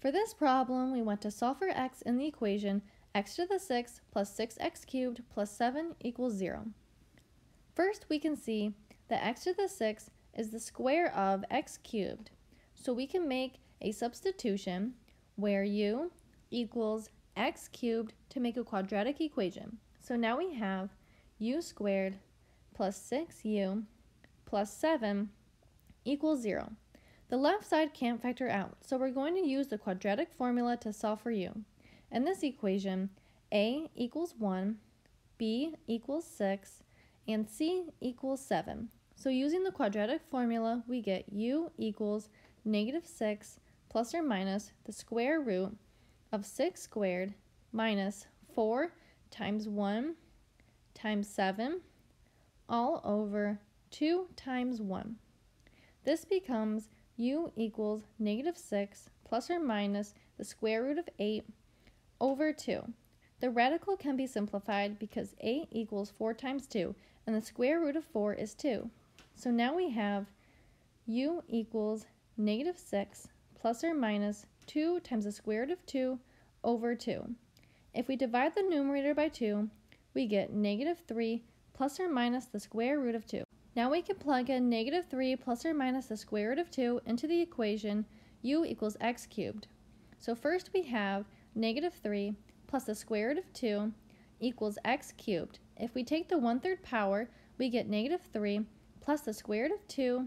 For this problem, we want to solve for x in the equation x to the 6 plus 6x cubed plus 7 equals 0. First, we can see that x to the 6 is the square of x cubed. So we can make a substitution where u equals x cubed to make a quadratic equation. So now we have u squared plus 6u plus 7 equals 0. The left side can't factor out, so we're going to use the quadratic formula to solve for u. In this equation, a equals 1, b equals 6, and c equals 7. So using the quadratic formula, we get u equals negative 6 plus or minus the square root of 6 squared minus 4 times 1 times 7 all over 2 times 1. This becomes u equals negative 6 plus or minus the square root of 8 over 2. The radical can be simplified because 8 equals 4 times 2, and the square root of 4 is 2. So now we have u equals negative 6 plus or minus 2 times the square root of 2 over 2. If we divide the numerator by 2, we get negative 3 plus or minus the square root of 2. Now we can plug in negative 3 plus or minus the square root of 2 into the equation u equals x cubed. So first we have negative 3 plus the square root of 2 equals x cubed. If we take the 1 third power, we get negative 3 plus the square root of 2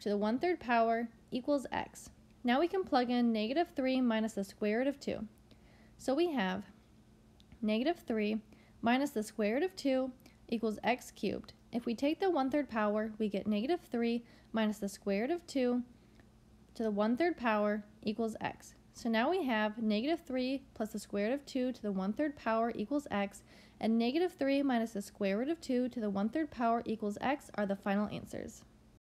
to the 1 third power equals x. Now we can plug in negative 3 minus the square root of 2. So we have negative 3 minus the square root of 2 equals x cubed. If we take the 1 third power, we get negative 3 minus the square root of 2 to the 1 third power equals x. So now we have negative 3 plus the square root of 2 to the 1 third power equals x, and negative 3 minus the square root of 2 to the 1 third power equals x are the final answers.